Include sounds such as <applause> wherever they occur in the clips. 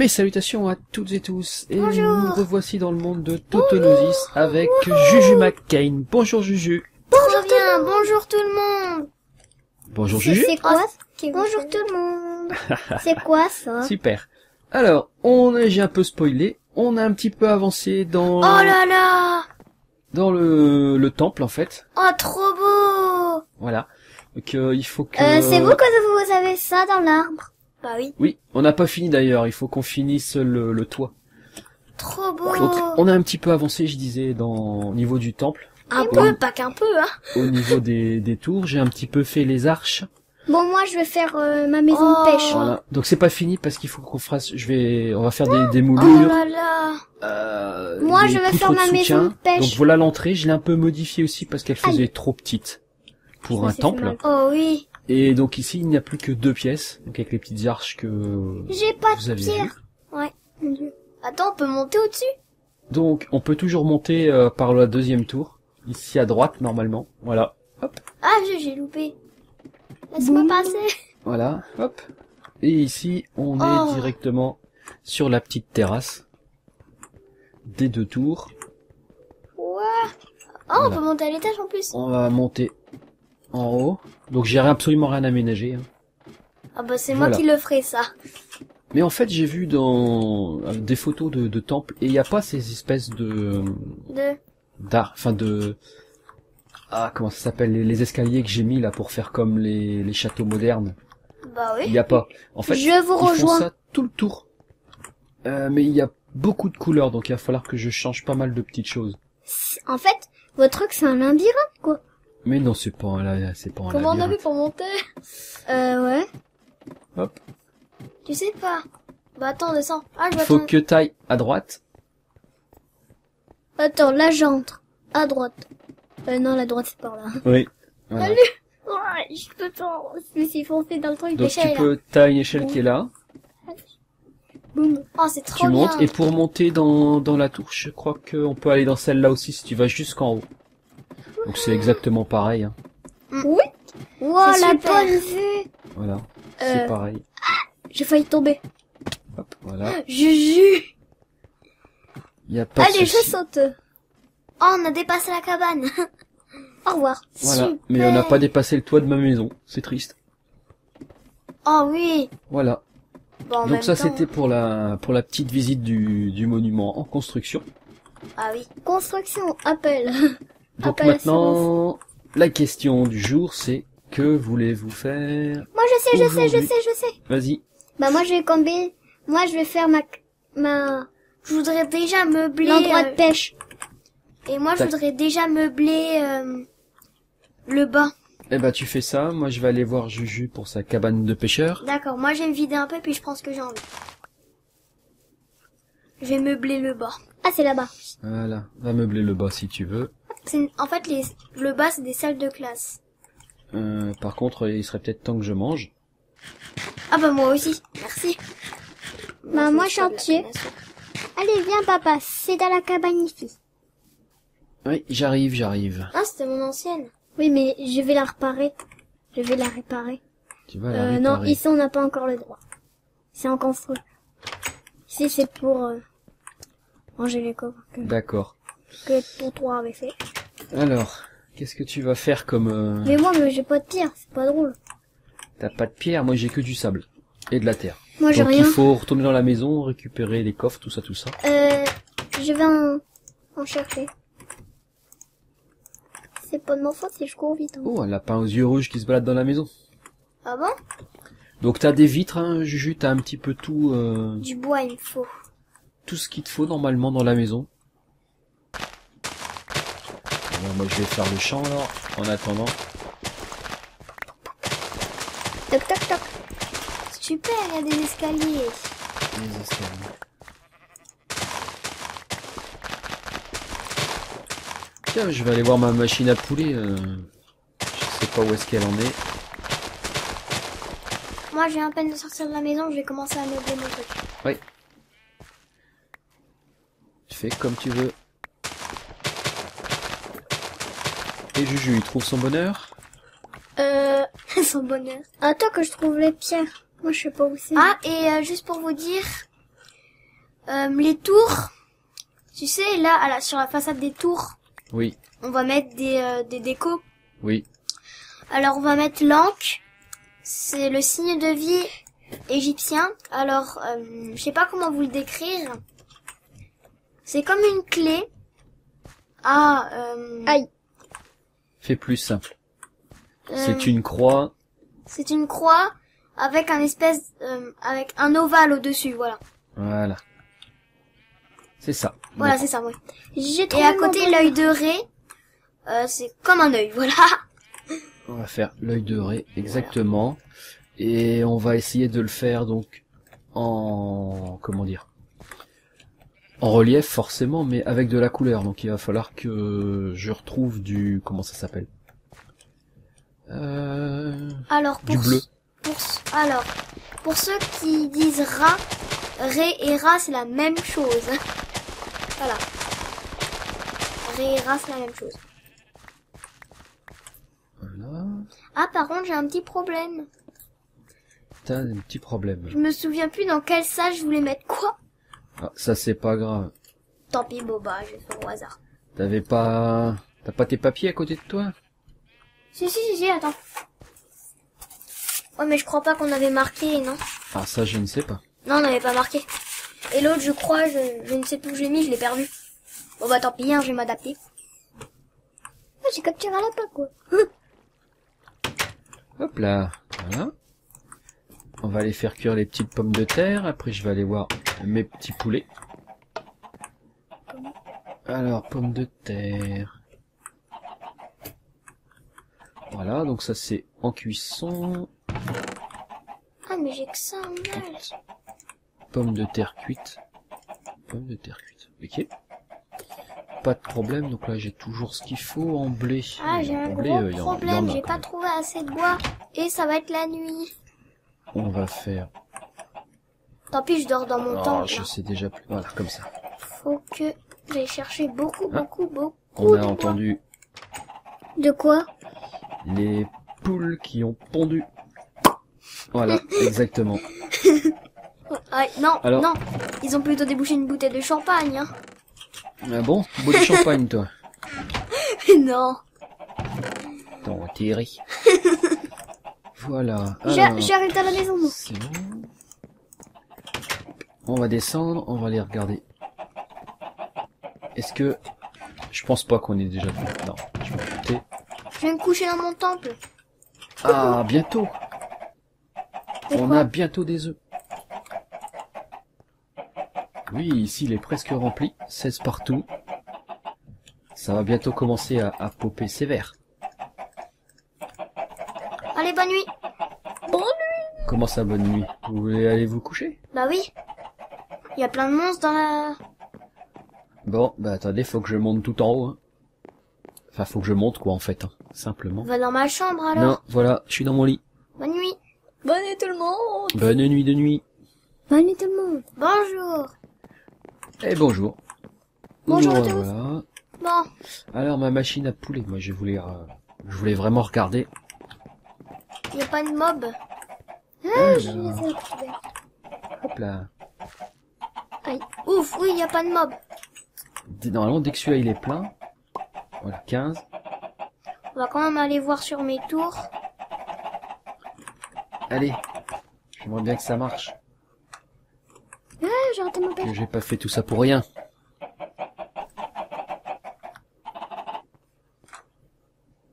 Mes salutations à toutes et tous, et Bonjour. nous revoici dans le monde de Totonosis avec Juju McCain. Bonjour Juju. Bonjour bien, bonjour tout le monde. Bonjour Juju. C'est quoi Bonjour tout le monde. <laughs> C'est quoi ça Super. Alors, on a, j'ai un peu spoilé, on a un petit peu avancé dans, Oh là là dans le, le temple en fait. Oh trop beau Voilà. Donc euh, il faut que... euh, C'est vous que vous avez ça dans l'arbre Bah oui. Oui, on n'a pas fini d'ailleurs, il faut qu'on finisse le, le toit. Trop beau Donc on a un petit peu avancé, je disais, dans au niveau du temple, Un peu, pas qu'un peu hein au niveau des, des tours, j'ai un petit peu fait les arches. Bon, moi, je vais faire euh, ma maison Oh. de pêche. Voilà. Donc c'est pas fini parce qu'il faut qu'on fasse, je vais, on va faire des, des Oh moulures. là là euh, Moi, je vais faire ma maison de pêche. Donc voilà l'entrée, je l'ai un peu modifiée aussi parce qu'elle faisait trop petite pour Ça, un temple. Oh oui Et donc ici il n'y a plus que deux pièces, donc avec les petites arches que J'ai pas vous de pierre vues. Ouais. Mon Dieu. Attends, on peut monter au-dessus? Donc on peut toujours monter euh, par la deuxième tour, ici à droite normalement. Voilà, Ah, j'ai j'ai loupé. Laisse-moi Boum. passer. <laughs> voilà, hop. Et ici on Oh. est directement sur la petite terrasse des deux tours. Ouais. Oh, on Voilà. peut monter à l'étage en plus. On va monter en haut. Donc j'ai absolument rien aménagé. hein. Ah bah c'est moi qui le ferai ça. Mais en fait j'ai vu dans euh, des photos de, de temples et il n'y a pas ces espèces de De... d'art, enfin de ah comment ça s'appelle les, les escaliers que j'ai mis là pour faire comme les, les châteaux modernes. Bah Il oui. n'y a pas. En fait je vous ils font rejoins. ça tout le tour. Euh, mais il y a beaucoup de couleurs donc il va falloir que je change pas mal de petites choses. En fait, votre truc, c'est un labyrinthe, quoi. Mais non c'est pas un la- c'est pas un Comment on a fait pour monter Euh, ouais. Hop. Tu sais pas. Bah attends, descends. Ah, je Il vois faut ton... que t'ailles à droite. Attends, là, j'entre. À droite. Euh, non, la droite, c'est par là. Oui. Voilà. Ouais, je peux pas. Je me suis foncé dans le truc. Donc tu là. peux, t'as une échelle qui est là, Boum. Oh, c'est trop tu bien. montes, et pour monter dans, dans la tour, je crois qu'on peut aller dans celle-là aussi si tu vas jusqu'en haut. Donc c'est exactement pareil, hein. Wow, C'est la super. bonne vue. voilà, c'est Euh. pareil. J'ai failli tomber. Hop, voilà, Juju. il y a pas de Allez, je souci. saute. Oh, on a dépassé la cabane. <laughs> Au revoir. Voilà, Super. mais on n'a pas dépassé le toit de ma maison, c'est triste. Oh oui. Voilà, Bon, en donc ça temps- c'était pour la pour la petite visite du, du monument en construction. Ah oui. Construction, appel. <laughs> Donc maintenant, la question du jour c'est que voulez-vous faire Moi, je sais, je sais, je sais, je sais. Vas-y, Bah, moi, je vais combiner. Moi, je vais faire ma, ma, Je voudrais déjà meubler... l'endroit euh, de pêche. Et moi, je voudrais déjà meubler euh, le bas. eh ben tu fais ça, moi je vais aller voir Juju pour sa cabane de pêcheur. D'accord, moi, je vais me vider un peu, puis je prends ce que j'ai envie. Je vais meubler le bas. Ah, c'est là-bas. Voilà, va meubler le bas si tu veux. C'est- En fait, les... le bas, c'est des salles de classe. Euh, par contre, il serait peut-être temps que je mange. Ah bah moi aussi, merci. Bah, moi, chantier. Allez, viens, papa. C'est dans la cabane ici. Oui, j'arrive, j'arrive. Ah, c'était mon ancienne. Oui, mais je vais la réparer. Je vais la réparer. Tu vas la Euh, non, réparer. ici, on n'a pas encore le droit. C'est en construit. Ici, c'est pour, euh, ranger les coffres D'accord. Que ton toi avait fait. Alors, qu'est-ce que tu vas faire comme... euh, Mais moi, mais j'ai pas de pierre. C'est pas drôle. T'as pas de pierre, moi j'ai que du sable. Et de la terre. Moi, j'ai rien. il faut retourner dans la maison, récupérer les coffres, tout ça, tout ça. Euh, je vais en, en chercher. C'est pas de ma faute si je cours vite. hein. Oh, un lapin aux yeux rouges qui se balade dans la maison. Ah bon? Donc t'as des vitres, hein, Juju, t'as un petit peu tout, euh, Du bois, il me faut. tout ce qu'il te faut normalement dans la maison. Bon, moi je vais faire le champ alors, en attendant. Toc, toc, toc. Super, il y a des escaliers. Les escaliers. Tiens, je vais aller voir ma machine à poulet. euh, Je sais pas où est-ce qu'elle en est. Moi, j'ai à peine de sortir de la maison, je vais commencer à meubler mon truc. Fais comme tu veux. Et Juju, il trouve son bonheur Euh, <laughs> Son bonheur. attends que je trouve les pierres. Moi, je sais pas où c'est. Ah, et euh, juste pour vous dire, Euh, les tours, tu sais, là, à la, sur la façade des tours, Oui, on va mettre des, euh, des décos. oui. Alors, on va mettre l'ankh. C'est le signe de vie égyptien. Alors, euh, je sais pas comment vous le décrire. C'est comme une clé. Ah, euh, Aïe. Fais plus simple. euh, C'est une croix. c'est une croix avec un espèce, euh, avec un ovale au-dessus, voilà. Voilà. C'est ça. Voilà, c'est ça, ouais. J'ai Et à côté, l'œil de Ré, euh, c'est comme un œil, voilà. on va faire l'œil de Ré, exactement. Et on va essayer de le faire donc en comment dire en relief forcément, mais avec de la couleur. Donc il va falloir que je retrouve du comment ça s'appelle? Euh... Alors, Du pour, bleu. pour, alors, pour ceux qui disent Ra, Ré et Ra, c'est la même chose. <laughs> Voilà. Ré et Ra, c'est la même chose. Voilà. Ah, par contre, j'ai un petit problème. T'as un petit problème. Je me souviens plus dans quelle salle je voulais mettre quoi. Ah, ça c'est pas grave. Tant pis, Boba, je vais faire au hasard. T'avais pas t'as pas tes papiers à côté de toi? Si, si, si, si, attends. Ouais, mais je crois pas qu'on avait marqué, non? Ah ça je ne sais pas. Non, on n'avait pas marqué. Et l'autre, je crois, je, je ne sais plus où j'ai mis, je l'ai perdu. Bon bah tant pis, hein, je vais m'adapter. Ah, J'ai capturé un lapin, quoi. Hop là, voilà. On va aller faire cuire les petites pommes de terre. Après, je vais aller voir mes petits poulets. Alors, pommes de terre. Voilà, donc ça c'est en cuisson. Ah, mais j'ai que ça en mal. Pommes de terre cuites. Pommes de terre cuites. Ok. Pas de problème. Donc là, j'ai toujours ce qu'il faut en blé. Ah, j'ai un blé, gros euh, problème, j'ai pas même. trouvé assez de bois. Et ça va être la nuit. On va faire. Tant pis, je dors dans mon Oh, temple. je là. sais déjà plus. Voilà, comme ça. Faut que j'aille chercher beaucoup, Ah. beaucoup, beaucoup On de a entendu De quoi les poules qui ont pondu. Voilà, <laughs> exactement. <laughs> Ah, non, Alors non. Ils ont plutôt débouché une bouteille de champagne, hein. Ah bon bois du champagne, toi <laughs> non. Attends, Thierry. Voilà. J'arrive à la maison, moi. C'est bon. On va descendre, on va aller regarder. Est-ce que... Je pense pas qu'on est déjà... Non, je vais écouter. Je vais me coucher dans mon temple. Ah, bientôt On a bientôt des œufs. Oui, ici il est presque rempli, 16 partout. Ça va bientôt commencer à, à popper sévère. Allez, bonne nuit. Comment ça, bonne nuit? Vous voulez aller vous coucher? Bah oui. Il y a plein de monstres dans la... Bon, bah attendez, faut que je monte tout en haut. hein. Enfin, faut que je monte quoi en fait, hein, simplement. Va dans ma chambre alors. Non, voilà, je suis dans mon lit. Bonne nuit. Bonne nuit tout le monde. Bonne nuit de nuit. Bonne nuit tout le monde. Bonjour. Et bonjour. Bonjour à tous. Bon, Alors ma machine à poulet, moi je voulais, euh, je voulais vraiment regarder. Il n'y a pas de mob. Alors, C'est- hop là. Ouf, oui, il n'y a pas de mob. Normalement, dès que celui-là il est plein, voilà, 15. On va quand même aller voir sur mes tours. Allez, j'aimerais bien que ça marche. Ah, j'ai raté mon père. J'ai pas fait tout ça pour rien.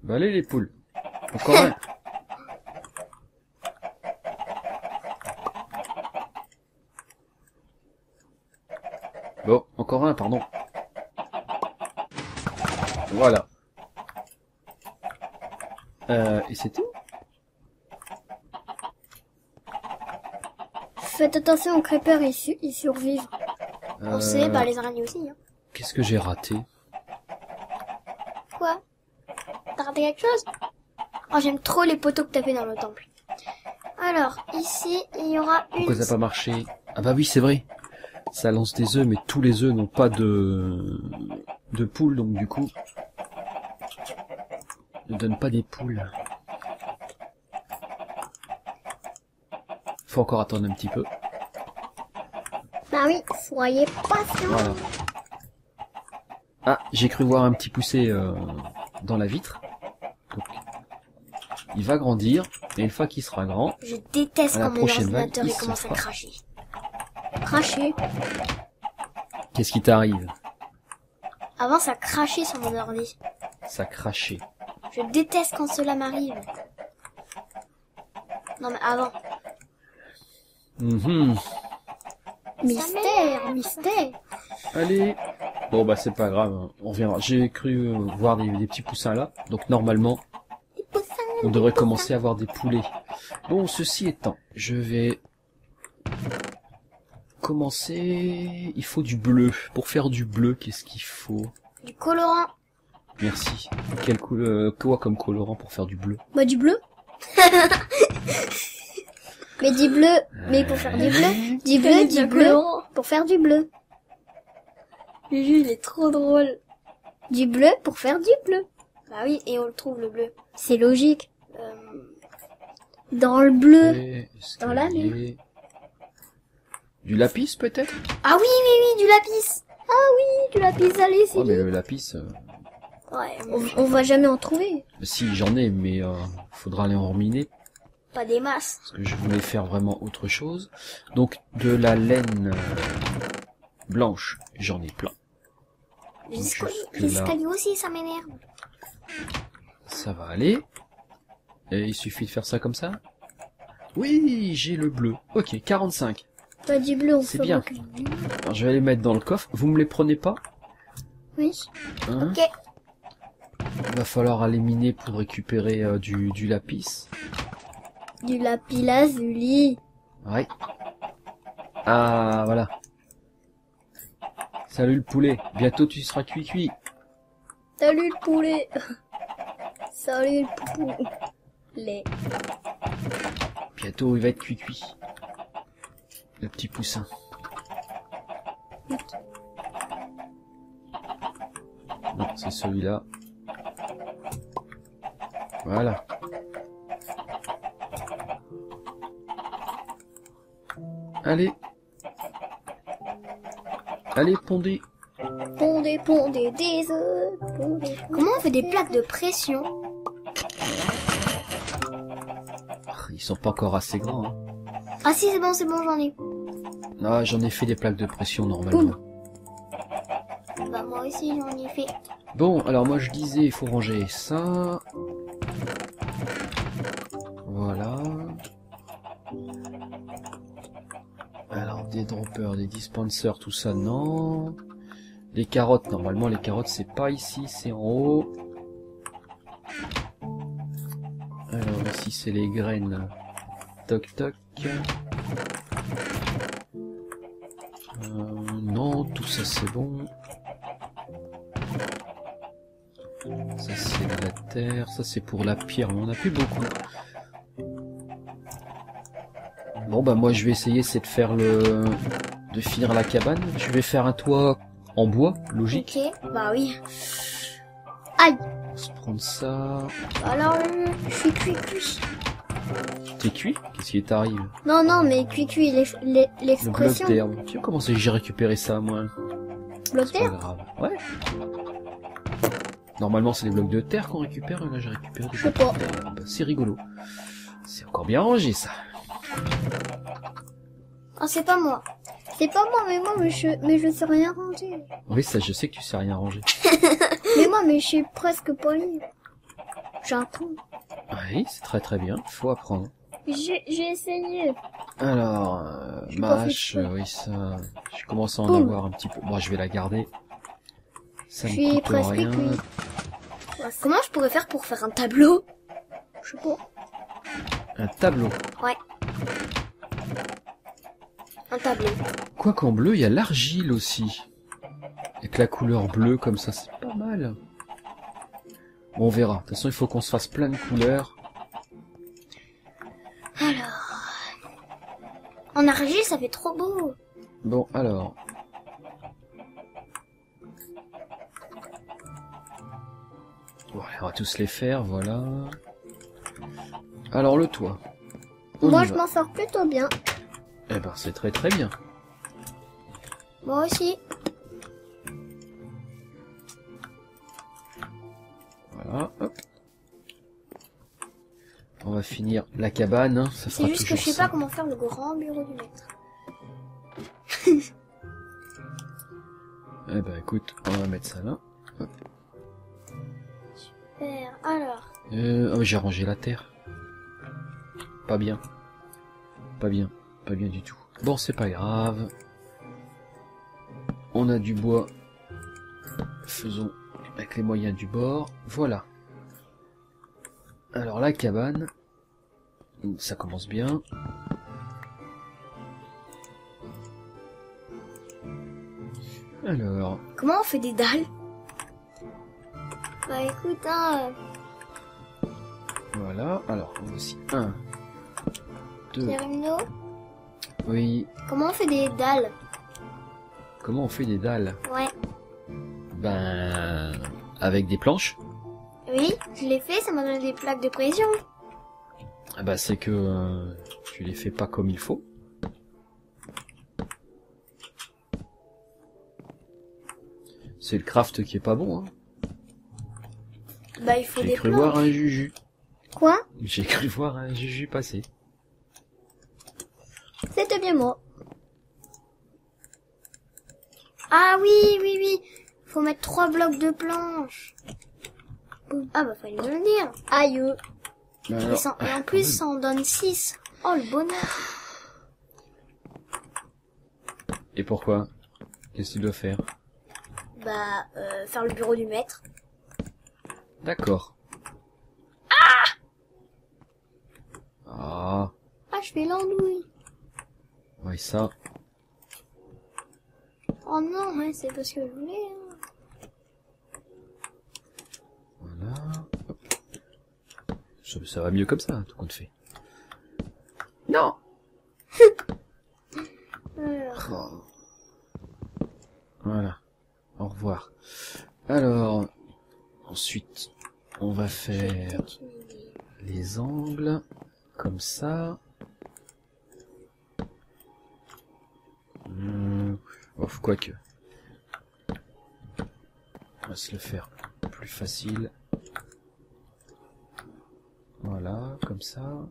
Bah allez les poules. Encore <laughs> un. Bon, encore un, pardon. Voilà. Euh, et c'est tout? Faites attention aux creepers, ils, su- ils survivent. On sait, Euh, bah les araignées aussi. Hein. Qu'est-ce que j'ai raté? Quoi? T'as raté quelque chose? Oh, j'aime trop les poteaux que t'as fait dans le temple. Alors, ici, il y aura une... Pourquoi ça n'a pas marché? Ah bah oui, c'est vrai. Ça lance des œufs, mais tous les œufs n'ont pas de de poules, donc du coup, ne donne pas des poules. Faut encore attendre un petit peu. Bah Ah oui, soyez patient. Voilà. Ah, j'ai cru voir un petit poussé euh, dans la vitre. Donc, il va grandir, et une fois qu'il sera grand, Je déteste quand mon vague, ordinateur il commence à fera. Cracher. Craché. qu'est-ce qui t'arrive? Avant, ça crachait sur mon ordi. Ça crachait. Je déteste quand cela m'arrive. Non mais avant. Mhm. Mystère, mystère. Allez. Bon bah c'est pas grave, hein. on reviendra. J'ai cru euh, voir des, des petits poussins là, donc normalement on devrait commencer à avoir des poulets. Bon, ceci étant, je vais commencer. Il faut du bleu. Pour faire du bleu, qu'est-ce qu'il faut Du colorant. Merci. Quel couleur, quoi comme colorant pour faire du bleu Bah du bleu. <laughs> mais du bleu, mais pour faire du bleu, du bleu, Du bleu, pour faire du bleu. Juju, il est trop drôle. Du bleu pour faire du bleu. Bah oui, et on le trouve le bleu. C'est logique. Euh, Dans le bleu. Dans la escalier. Du lapis peut-être? Ah oui, oui, oui, du lapis. Du lapis allez, c'est Oh mais le lapis, euh, Ouais, on, on va jamais en trouver. si j'en ai, mais euh, faudra aller en reminer pas des masses. parce que je voulais faire vraiment autre chose. Donc de la laine euh, blanche, j'en ai plein. Les, escaliers aussi, ça m'énerve. Ça va aller. Et il suffit de faire ça comme ça? Oui, j'ai le bleu. Ok, 45. Pas du bleu, on C'est bien. Alors, je vais les mettre dans le coffre. Vous me les prenez pas? Oui. hein? Ok. Il va falloir aller miner pour récupérer euh, du, du lapis. Du lapis lazuli. Ouais. Ah, voilà. Salut le poulet. Bientôt tu seras cuit-cuit. Salut le poulet. Salut le poulet. Bientôt il va être cuit-cuit. Le petit poussin. Non, c'est celui-là. Voilà. Allez. Allez, pondez. Pondez, pondez des œufs. Pondez, Comment on fait des plaques de pression Ils sont pas encore assez grands. Hein. Ah si, c'est bon, c'est bon, j'en ai. Ah, j'en ai fait des plaques de pression normalement. Bah moi aussi, j'en ai fait. Bon, alors moi je disais, il faut ranger ça. Voilà. Alors des droppers, des dispensers, tout ça, non. Les carottes, normalement les carottes c'est pas ici, c'est en haut. Alors ici c'est les graines. Toc toc. Euh, non, tout ça c'est bon. Ça c'est de la terre, ça c'est pour la pierre, mais on a plus beaucoup. Bon bah moi je vais essayer c'est de faire le... de finir la cabane. Je vais faire un toit en bois, logique. Ok, bah oui. Aïe. On va se prendre ça. Alors, Je suis cuit, cuit. T'es cuit Qu'est-ce qui t'arrive Non, non, mais cuit, cuit, l'ex- l'e- bloc l'expression. d'herbe. Tu comment c'est que j'ai récupéré ça moi Bloc grave. Ouais. Normalement c'est des blocs de terre qu'on récupère, et là j'ai récupéré des Je sais blocs pas. d'herbe. C'est rigolo. C'est encore bien rangé ça. ah, c'est pas moi. C'est pas moi, mais moi, mais je, mais je sais rien ranger. Oui ça je sais que tu sais rien ranger. <laughs> Mais moi, mais je suis presque poli. J'apprends. Oui, c'est très très bien, faut apprendre. J'ai essayé. Alors, euh, ma hache, oui ça, je commence à en Boum. avoir un petit peu. Moi je vais la garder. Ça Je ne suis coûte presque rien. cuit. Comment je pourrais faire pour faire un tableau? Je sais pas. Un tableau. Un tableau. Quoi qu'en bleu, il y a l'argile aussi. Avec la couleur bleue comme ça, c'est pas mal. Bon, on verra. De toute façon, il faut qu'on se fasse plein de couleurs. Alors... En argile, ça fait trop beau. Bon, alors. Bon, on va tous les faire, voilà. Alors, le toit. On Moi, je m'en sors plutôt bien. Eh ben, c'est très très bien. Moi aussi. Voilà, hop. On va finir la cabane, hein, C'est juste que je sais ça. pas comment faire le grand bureau du maître. <laughs> Eh ben écoute, on va mettre ça là. Super. Alors, Euh, oh, j'ai rangé la terre. Pas bien. Pas bien. Pas bien du tout. Bon, c'est pas grave. On a du bois. Faisons avec les moyens du bord. Voilà. Alors la cabane. Ça commence bien. Alors, comment on fait des dalles? Bah écoute, hein, euh, voilà. Alors, voici un, deux. Oui. comment on fait des dalles? Comment on fait des dalles? Ouais. Ben, avec des planches? Oui, je l'ai fait, ça m'a donné des plaques de pression. Ah bah c'est que euh, tu les fais pas comme il faut. C'est le craft qui est pas bon. Hein. Bah il faut J'ai cru planches. voir un juju. Quoi? J'ai cru voir un juju passer. C'était bien moi. Ah oui, oui, oui. Faut mettre trois blocs de planches. Ah bah fallait me le dire. Aïe. Et, alors, ça- et en plus, ça en donne 6. Oh, le bonheur. Et pourquoi? Qu'est-ce que tu dois faire? Bah, euh, faire le bureau du maître. D'accord. Ah Ah, je fais l'andouille. ouais ça. Oh non, ouais, c'est parce que je voulais. hein. Voilà. Hop. Ça, ça va mieux comme ça, tout compte fait. Non <laughs> Alors, Oh. Voilà. Au revoir. Alors, ensuite, on va faire les angles, comme ça. Hmm, ouf, quoique. On va se le faire plus facile. Voilà, comme ça.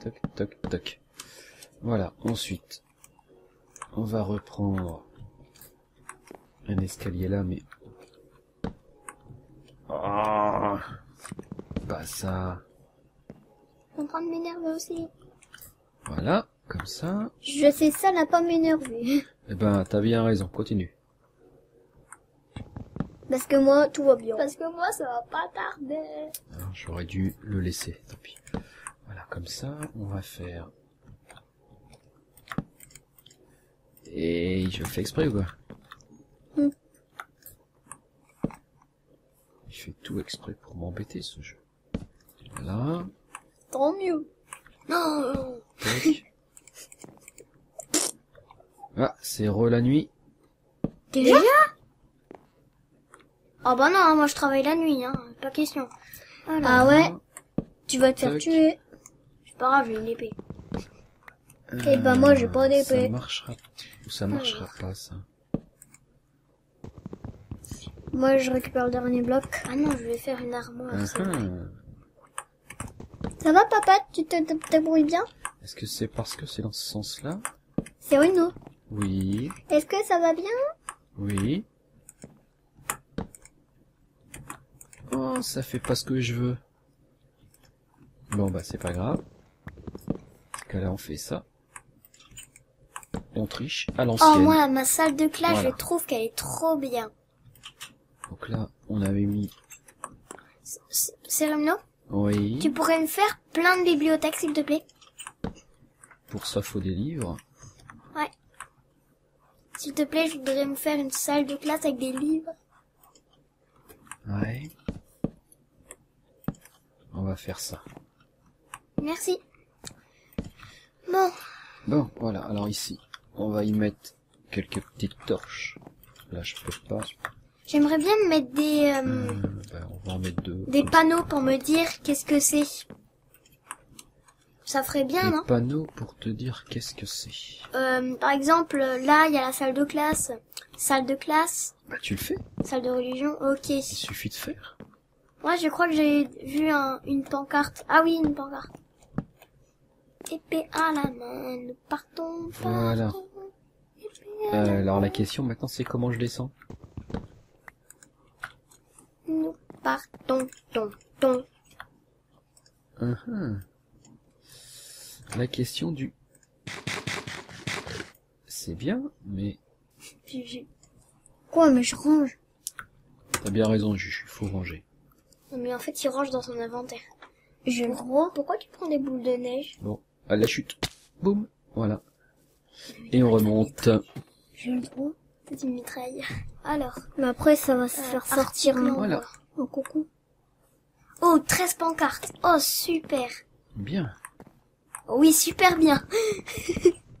Toc, toc, toc. Voilà, ensuite, on va reprendre un escalier là, mais... Ah, pas ça. en train de m'énerver aussi. Voilà, comme ça. Je sais ça n'a pas m'énerver. Eh ben, t'as bien raison, continue. Parce que moi, tout va bien. Parce que moi, ça va pas tarder. Alors, J'aurais dû le laisser, tant pis. Voilà, comme ça, on va faire... Et je fais exprès ou quoi? Hmm. Il fait tout exprès pour m'embêter, ce jeu. Voilà. Tant mieux. Non. <laughs> Ah, c'est re la nuit. déjà? Oh bah non, moi je travaille la nuit, hein, pas question. Alors, Ah ouais Tu vas te faire Tac. tuer. c'est pas grave, j'ai une épée. Eh ben, moi, j'ai pas d'épée. Ça marchera ou ça marchera pas ça. Moi, je récupère le dernier bloc. Ah non, je vais faire une armoire. Ah. Ça va, papa Tu te débrouilles bien? Est-ce que c'est parce que c'est dans ce sens-là? C'est Renaud. Oui, Est-ce que ça va bien? Oui. Oh, ça fait pas ce que je veux. Bon bah c'est pas grave. Dans ce cas-là on fait ça. On triche à Oh, moi, ma salle de classe, Voilà. je trouve qu'elle est trop bien. Donc là on avait mis. C- Cérémino, Oui. tu pourrais me faire plein de bibliothèques, s'il te plaît? Pour ça faut des livres. Ouais. S'il te plaît, je voudrais me faire une salle de classe avec des livres. Ouais. Va faire ça. Merci. Bon, Bon, voilà. Alors ici, on va y mettre quelques petites torches. Là, je peux pas. j'aimerais bien me mettre des, euh, Euh, ben, on va en mettre deux. des panneaux pour me dire qu'est-ce que c'est. Ça ferait bien, les non? panneaux pour te dire qu'est-ce que c'est. Euh, Par exemple, là, il y a la salle de classe. Salle de classe, Bah tu le fais, salle de religion, ok. il suffit de faire. Moi, je crois que j'ai vu un, une pancarte. Ah oui, une pancarte. Épée à la main, nous partons. Voilà. partons. Euh, alors la question maintenant c'est comment je descends. Nous partons, ton, ton. Uhum. La question du... C'est bien, mais. Quoi, mais je range? t'as bien raison, Juju, faut ranger. Mais en fait, il range dans son inventaire. Je le Gros, pourquoi tu prends des boules de neige? Bon, à la chute. Boum, voilà. Et on remonte. J'ai le droit. C'est une mitraille. Alors, Mais après, ça va se euh, faire sortir en Voilà. un coucou. Oh, 13 pancartes. Oh, super. Bien. Oui, super bien. <laughs>